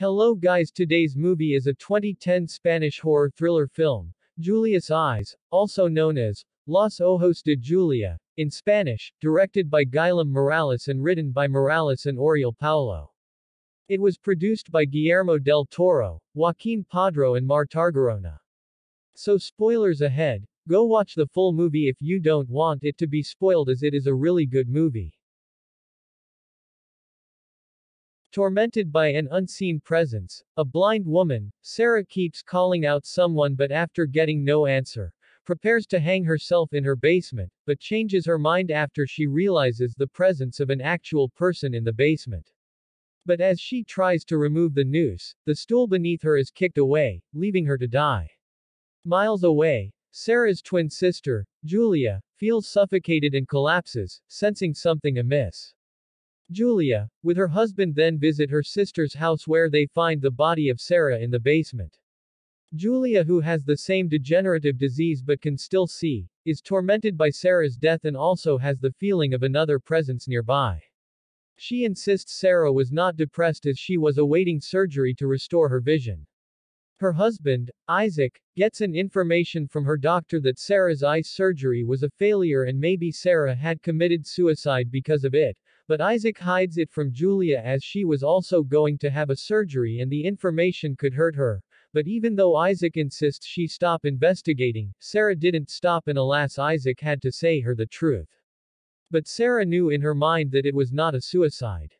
Hello guys today's movie is a 2010 Spanish horror thriller film, Julia's Eyes, also known as Los Ojos de Julia, in Spanish, directed by Guillermo Morales and written by Morales and Oriol Paulo. It was produced by Guillermo del Toro, Joaquin Padro and Mar Targarona. So spoilers ahead, go watch the full movie if you don't want it to be spoiled as it is a really good movie. Tormented by an unseen presence, a blind woman, Sara keeps calling out someone but after getting no answer, prepares to hang herself in her basement, but changes her mind after she realizes the presence of an actual person in the basement. But as she tries to remove the noose, the stool beneath her is kicked away, leaving her to die. Miles away, Sara's twin sister, Julia, feels suffocated and collapses, sensing something amiss. Julia, with her husband then visit her sister's house where they find the body of Sara in the basement. Julia who has the same degenerative disease but can still see, is tormented by Sara's death and also has the feeling of another presence nearby. She insists Sara was not depressed as she was awaiting surgery to restore her vision. Her husband, Isaac, gets an information from her doctor that Sara's eye surgery was a failure and maybe Sara had committed suicide because of it, but Isaac hides it from Julia as she was also going to have a surgery and the information could hurt her. But even though Isaac insists she stop investigating, Sara didn't stop and alas Isaac had to say her the truth. But Sara knew in her mind that it was not a suicide.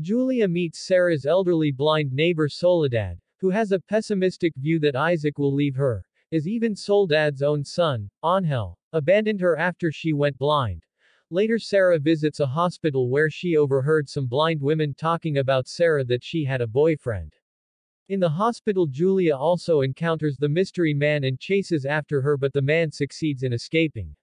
Julia meets Sara's elderly blind neighbor Soledad, who has a pessimistic view that Isaac will leave her, as even Soledad's own son, Angel, abandoned her after she went blind. Later Sara visits a hospital where she overheard some blind women talking about Sara that she had a boyfriend. In the hospital Julia also encounters the mystery man and chases after her but the man succeeds in escaping.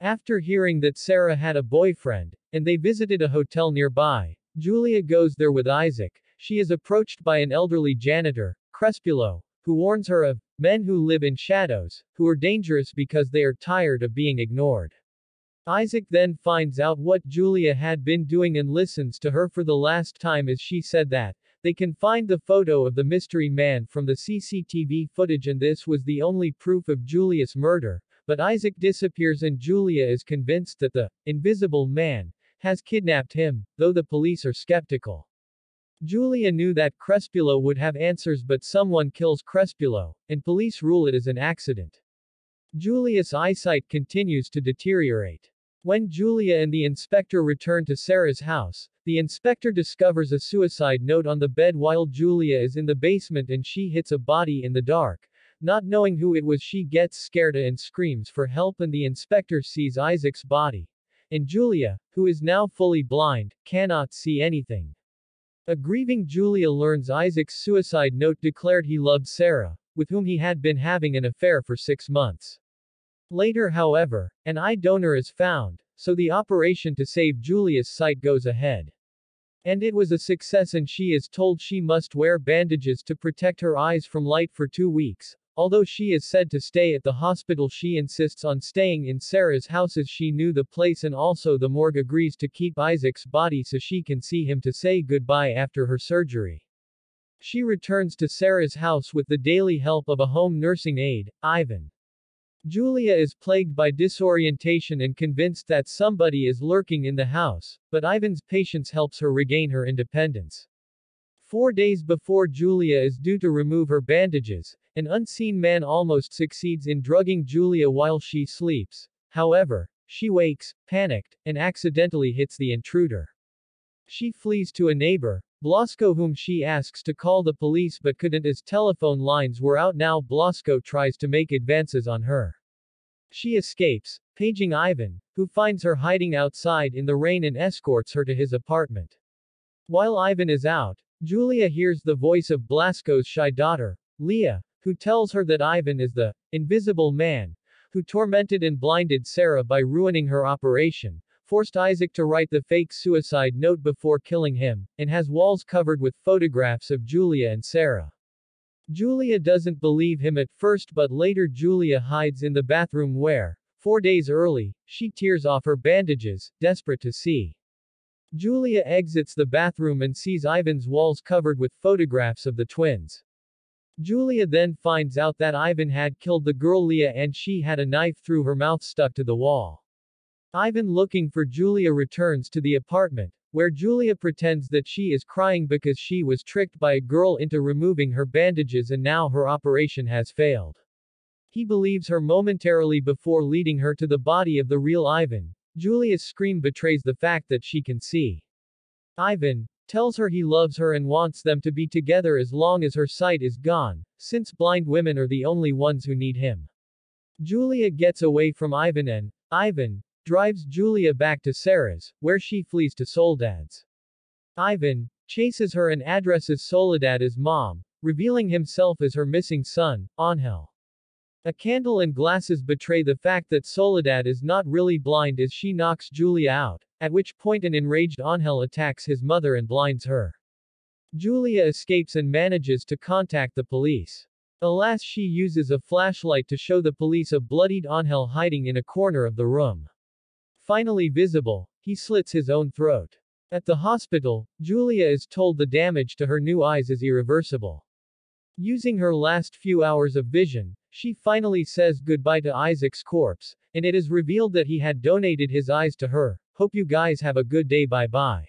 After hearing that Sara had a boyfriend, and they visited a hotel nearby, Julia goes there with Isaac. She is approached by an elderly janitor, Créspulo, who warns her of men who live in shadows, who are dangerous because they are tired of being ignored. Isaac then finds out what Julia had been doing and listens to her for the last time as she said that, they can find the photo of the mystery man from the CCTV footage and this was the only proof of Julia's murder, but Isaac disappears and Julia is convinced that the invisible man has kidnapped him, though the police are skeptical. Julia knew that Créspulo would have answers but someone kills Créspulo, and police rule it as an accident. Julia's eyesight continues to deteriorate. When Julia and the inspector return to Sara's house, the inspector discovers a suicide note on the bed while Julia is in the basement and she hits a body in the dark. Not knowing who it was she gets scared and screams for help and the inspector sees Isaac's body. And Julia, who is now fully blind, cannot see anything. A grieving Julia learns Isaac's suicide note declared he loved Sara, with whom he had been having an affair for six months. Later however, an eye donor is found, so the operation to save Julia's sight goes ahead. And it was a success and she is told she must wear bandages to protect her eyes from light for two weeks. Although she is said to stay at the hospital she insists on staying in Sara's house as she knew the place and also the morgue agrees to keep Isaac's body so she can see him to say goodbye after her surgery. She returns to Sara's house with the daily help of a home nursing aide, Ivan. Julia is plagued by disorientation and convinced that somebody is lurking in the house, but Ivan's patience helps her regain her independence. Four days before Julia is due to remove her bandages, an unseen man almost succeeds in drugging Julia while she sleeps. However, she wakes, panicked, and accidentally hits the intruder. She flees to a neighbor, Blasco whom she asks to call the police but couldn't as telephone lines were out now Blasco tries to make advances on her. She escapes, paging Ivan, who finds her hiding outside in the rain and escorts her to his apartment. While Ivan is out, Julia hears the voice of Blasco's shy daughter, Lía, who tells her that Ivan is the invisible man who tormented and blinded Sara by ruining her operation, forced Isaac to write the fake suicide note before killing him, and has walls covered with photographs of Julia and Sara. Julia doesn't believe him at first but later Julia hides in the bathroom where, four days early, she tears off her bandages, desperate to see Julia exits the bathroom and sees Ivan's walls covered with photographs of the twins. Julia then finds out that Ivan had killed the girl Lía and she had a knife through her mouth stuck to the wall. Ivan looking for Julia returns to the apartment, where Julia pretends that she is crying because she was tricked by a girl into removing her bandages and now her operation has failed. He believes her momentarily before leading her to the body of the real Ivan. Julia's scream betrays the fact that she can see. Ivan tells her he loves her and wants them to be together as long as her sight is gone, since blind women are the only ones who need him. Julia gets away from Ivan and Ivan drives Julia back to Sara's, where she flees to Soledad's. Ivan chases her and addresses Soledad as mom, revealing himself as her missing son, Angel. A candle and glasses betray the fact that Soledad is not really blind as she knocks Julia out, at which point an enraged Angel attacks his mother and blinds her. Julia escapes and manages to contact the police. Alas she uses a flashlight to show the police a bloodied Angel hiding in a corner of the room. Finally visible, he slits his own throat. At the hospital, Julia is told the damage to her new eyes is irreversible. Using her last few hours of vision, she finally says goodbye to Isaac's corpse, and it is revealed that he had donated his eyes to her. Hope you guys have a good day bye bye.